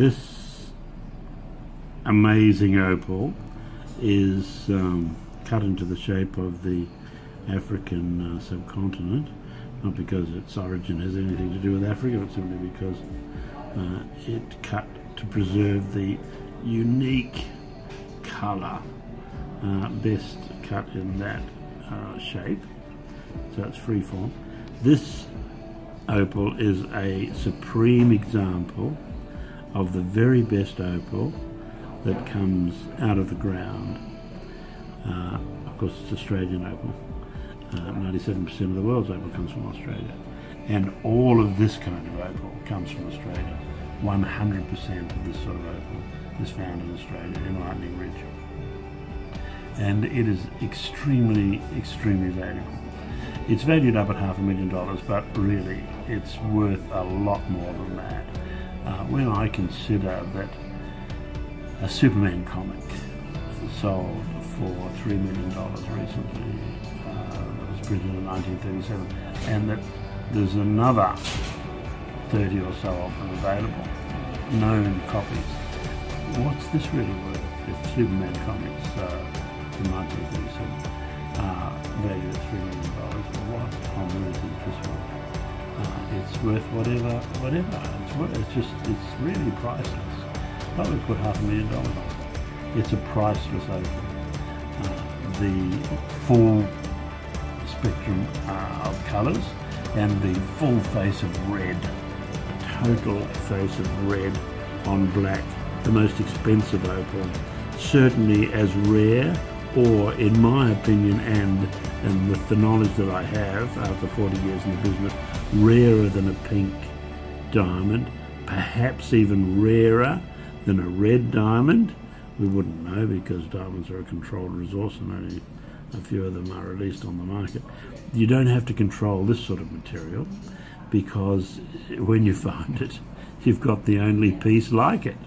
This amazing opal is um, cut into the shape of the African uh, subcontinent, not because its origin has anything to do with Africa, but simply because uh, it cut to preserve the unique colour, uh, best cut in that uh, shape, so it's freeform. This opal is a supreme example of the very best opal that comes out of the ground. Uh, of course, it's Australian opal. 97% uh, of the world's opal comes from Australia. And all of this kind of opal comes from Australia. 100% of this sort of opal is found in Australia, in Lightning Ridge. And it is extremely, extremely valuable. It's valued up at half a million dollars, but really it's worth a lot more than that. Uh, when I consider that a Superman comic sold for $3 million recently, uh, that was printed in 1937, and that there's another 30 or so of them available, known copies. What's this really worth if Superman comics uh, from 1937 uh, valued at $3 million? What on earth is this worth? Uh, it's worth whatever, whatever. It's, it's just, it's really priceless. But we put half a million dollars on it. It's a priceless opal. Uh, the full spectrum uh, of colours and the full face of red total face of red on black, the most expensive opal, certainly as rare or in my opinion and and with the knowledge that I have after 40 years in the business, rarer than a pink diamond, perhaps even rarer than a red diamond. We wouldn't know because diamonds are a controlled resource and only a few of them are released on the market. You don't have to control this sort of material because when you find it, you've got the only piece like it.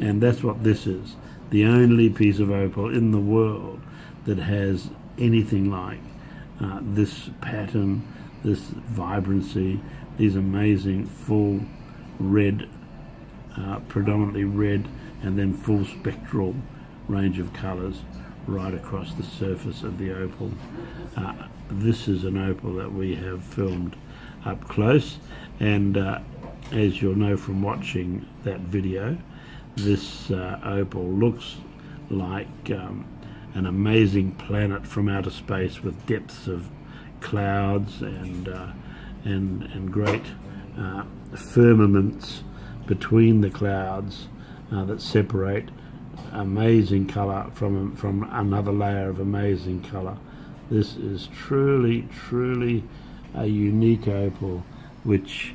And that's what this is the only piece of opal in the world that has anything like uh, this pattern, this vibrancy, these amazing full red, uh, predominantly red, and then full spectral range of colours right across the surface of the opal. Uh, this is an opal that we have filmed up close and uh, as you'll know from watching that video this uh, opal looks like um, an amazing planet from outer space with depths of clouds and uh, and and great uh, firmaments between the clouds uh, that separate amazing color from from another layer of amazing color. This is truly truly a unique opal which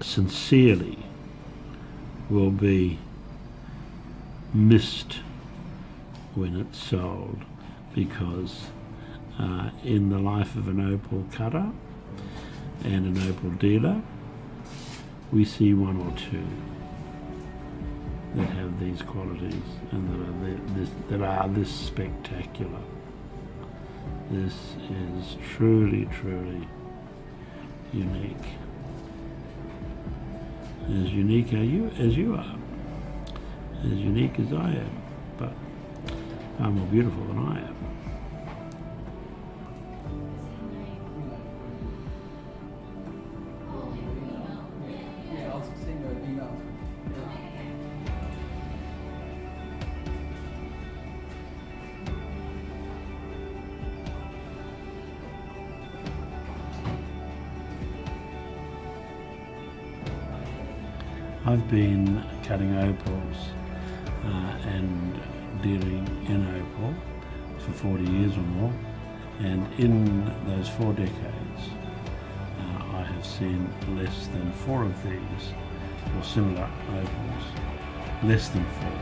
sincerely will be missed when it's sold because uh, in the life of an opal cutter and an opal dealer we see one or two that have these qualities and that are this, that are this spectacular. This is truly, truly unique. As unique as you, as you are. As unique as I am, but far more beautiful than I am. I've been cutting opals uh, and dealing in opal for 40 years or more. And in those four decades uh, I have seen less than four of these or similar opals, less than four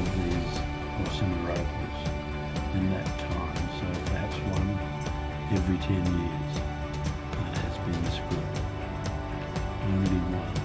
of these or similar opals in that time. So perhaps one every 10 years uh, has been screwed only one